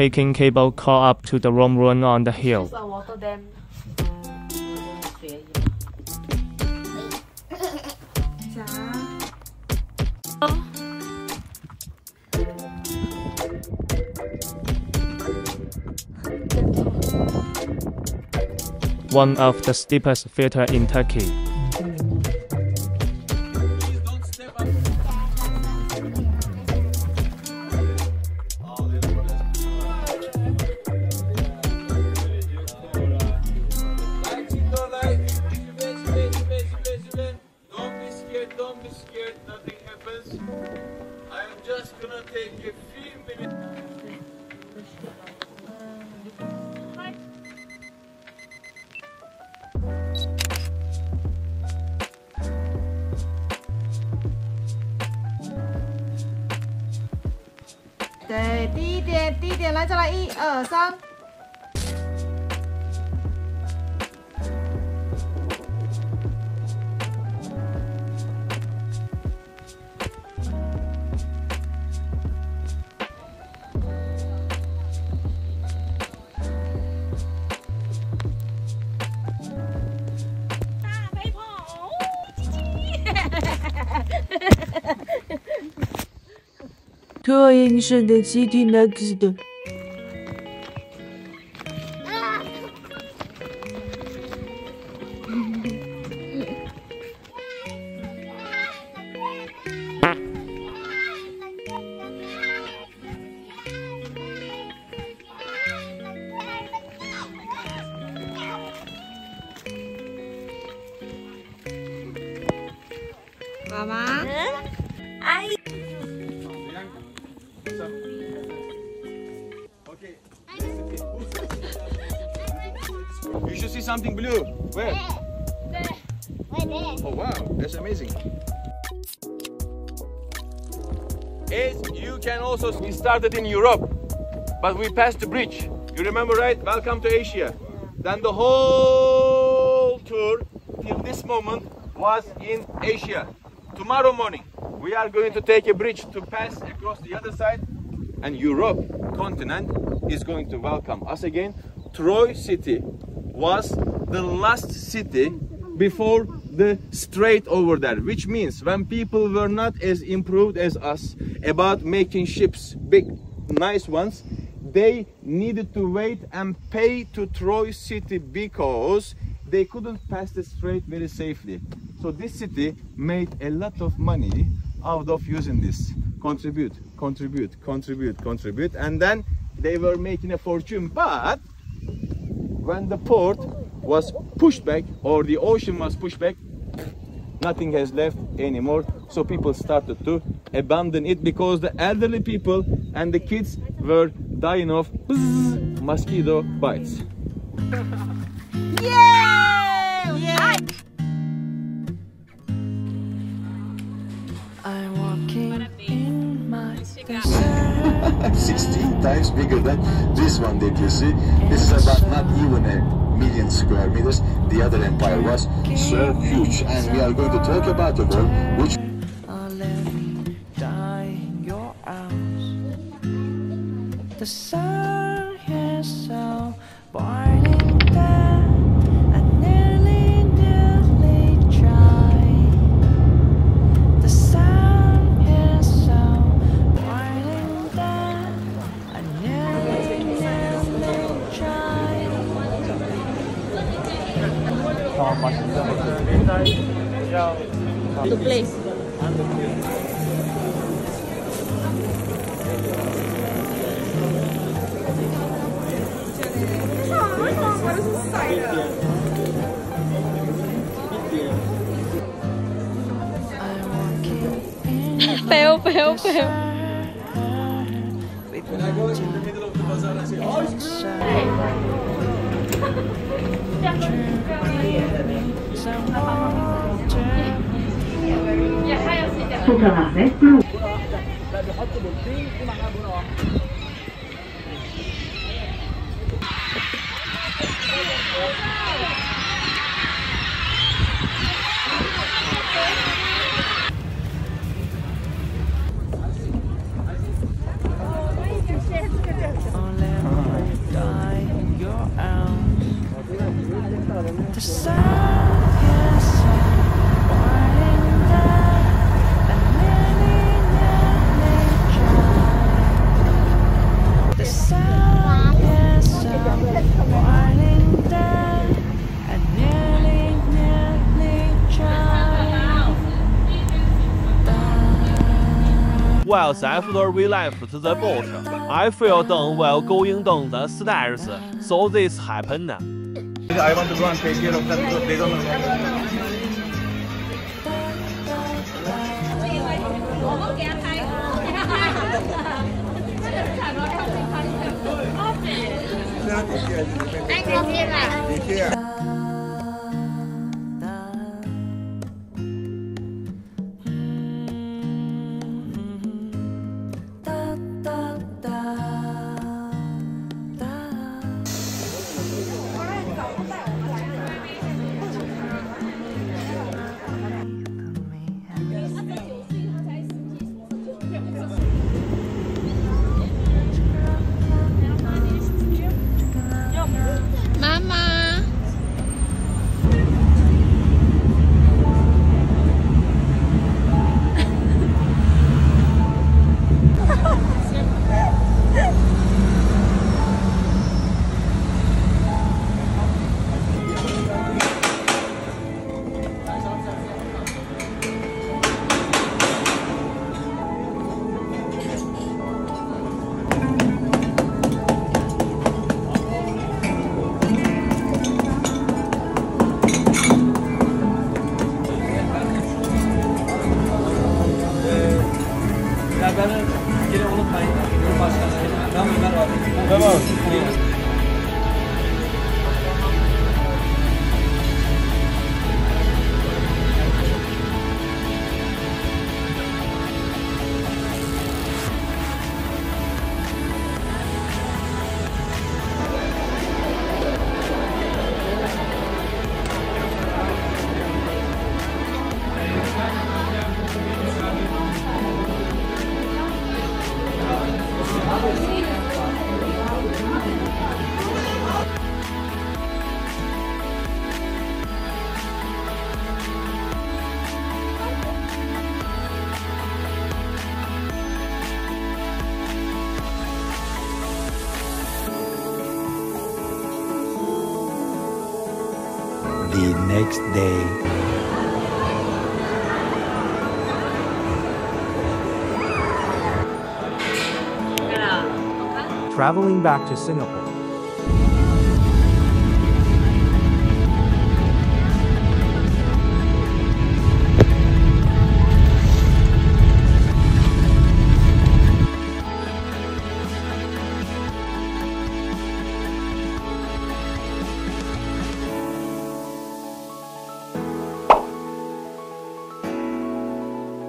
taking cable car up to the Rome ruin on the hill. a water dam. One of the steepest filter in Turkey. 对，低一点，低一点，来，再来，一二三。特英生的 City Next。妈妈， See something blue. Where? Oh wow, that's amazing. As you can also, we started in Europe, but we passed the bridge. You remember, right? Welcome to Asia. Then the whole tour till this moment was in Asia. Tomorrow morning, we are going to take a bridge to pass across the other side, and Europe continent is going to welcome us again. Troy city was the last city before the strait over there, which means when people were not as improved as us about making ships big, nice ones, they needed to wait and pay to Troy city because they couldn't pass the strait very safely. So this city made a lot of money out of using this. Contribute, contribute, contribute, contribute, and then they were making a fortune. But when the port was pushed back or the ocean was pushed back, nothing has left anymore. So people started to abandon it because the elderly people and the kids were dying of mosquito bites. I'm 16 times bigger than this one that you see. This is about not even a million square meters. The other empire was so huge. And we are going to talk about the world which. The The place. I'm walking in Fail, fail, fail. When I go in the middle of the bazaar and say, oh, 그다음 에. While after we left the boat, I fell down while going down the stairs, so this happened. I want to go and take care of that. they don't know. Next day. Traveling back to Singapore.